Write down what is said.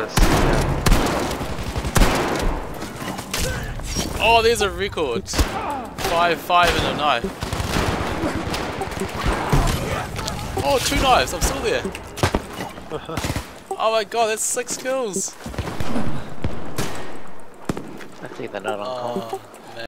us. Yeah. Oh, these are records. Five, five, and a knife. Oh, two knives. I'm still there. Oh my god, that's six kills. I think they're not on call. Oh.